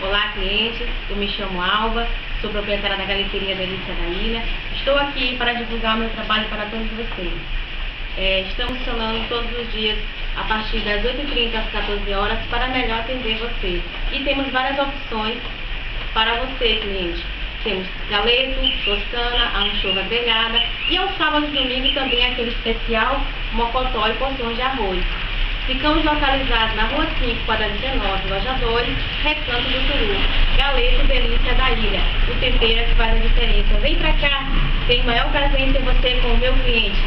Olá, clientes. Eu me chamo Alva, sou proprietária da Galeteria Delícia da Ilha. Estou aqui para divulgar o meu trabalho para todos vocês. É, estamos funcionando todos os dias a partir das 8h30 às 14 horas para melhor atender você. E temos várias opções para você, cliente. Temos galeto, toscana, anchova grelhada e aos sábados e domingos também aquele especial mocotó e porções de arroz. Ficamos localizados na Rua 5, quadra 19, loja 2, Recanto do Turu. Galeto Delícia da Ilha. O tempero é que faz a diferença. Vem pra cá, tenho maior prazer em ter você como meu cliente.